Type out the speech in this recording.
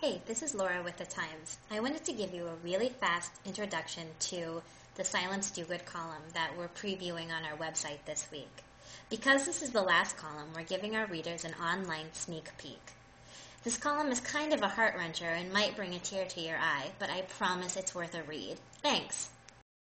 Hey, this is Laura with The Times. I wanted to give you a really fast introduction to the Silence Dogood column that we're previewing on our website this week. Because this is the last column, we're giving our readers an online sneak peek. This column is kind of a heart wrencher and might bring a tear to your eye, but I promise it's worth a read. Thanks!